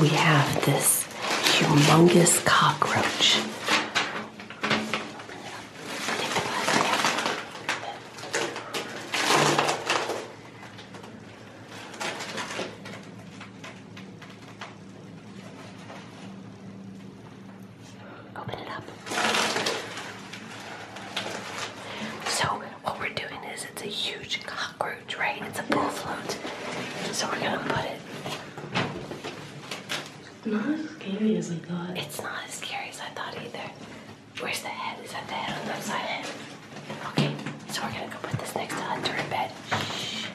have this humongous cockroach. Open it up. So what we're doing is it's a huge cockroach, right? It's a bull float. So we're gonna put it. Not as scary as I thought. It's not as scary as I thought either. Where's the head? Is that the head on that side? Okay, so we're gonna go put this next to Hunter in bed. Shh.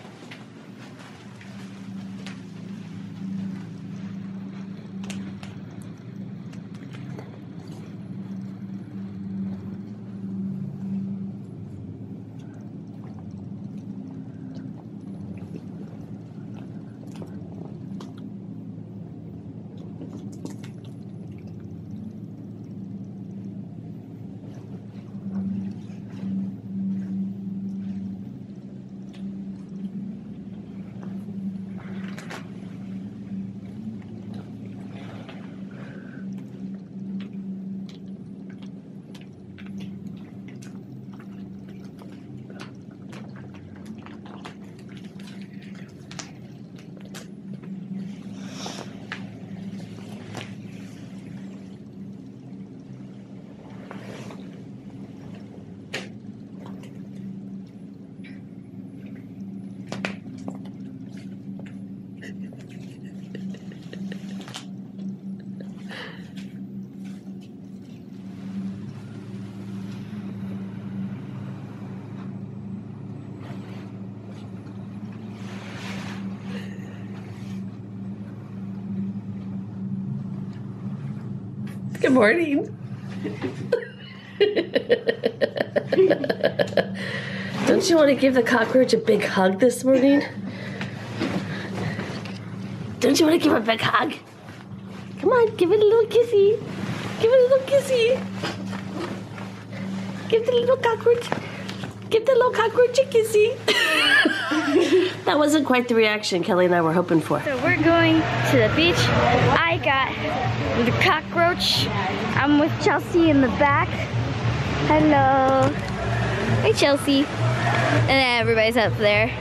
Good morning. Don't you want to give the cockroach a big hug this morning? Don't you want to give a big hug? Come on, give it a little kissy. Give it a little kissy. Give the little cockroach. Give the little cockroach a kissy. that wasn't quite the reaction Kelly and I were hoping for. So we're going to the beach. I got the cockroach. I'm with Chelsea in the back. Hello. Hey Chelsea. And everybody's up there.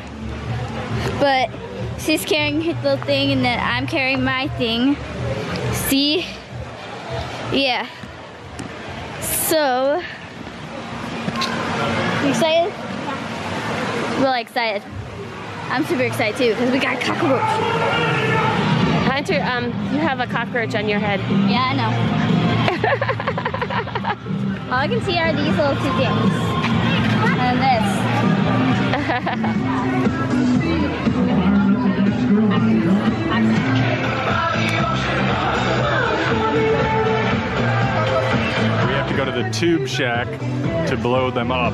But she's carrying her little thing and then I'm carrying my thing. See? Yeah. So you excited? Really excited. I'm super excited too because we got a cockroach. Hunter, um, you have a cockroach on your head. Yeah, I know. All I can see are these little two things. And this. We have to go to the tube shack to blow them up.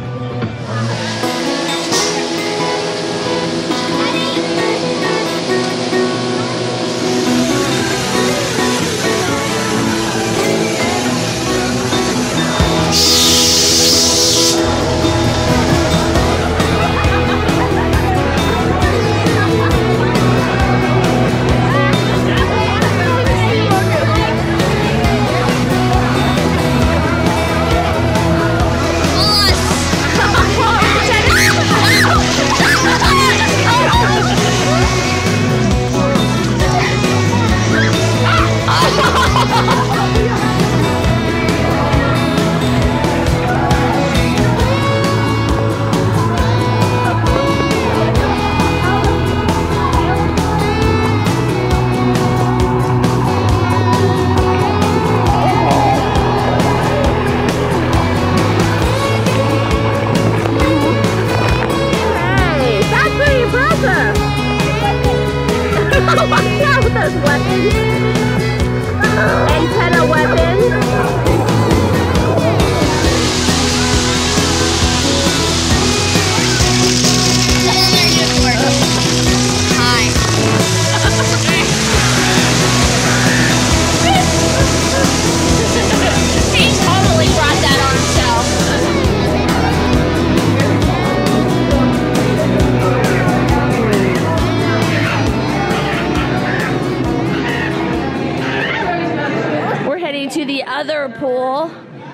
The other pool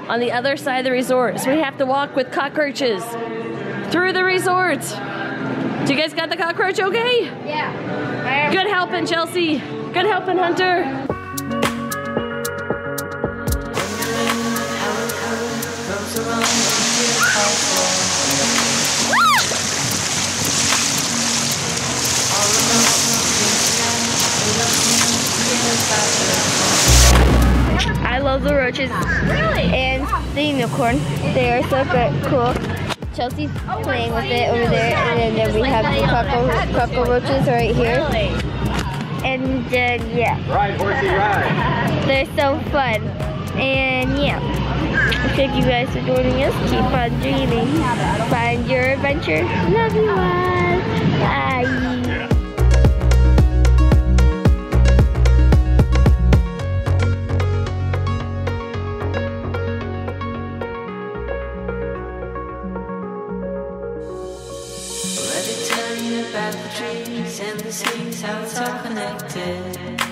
on the other side of the resort. So we have to walk with cockroaches through the resort. Do you guys got the cockroach okay? Yeah. Good helping, Chelsea. Good helping, Hunter. Love the roaches. And the unicorn. They are so good, cool. Chelsea's playing with it over there, and then we have the cockro- cockroaches right here. And uh, yeah, Ride, horsey, ride. they're so fun. And yeah, thank you guys for joining us. Keep on dreaming. Find your adventure. Love you all. Bye. trees and the seas, how it's all connected.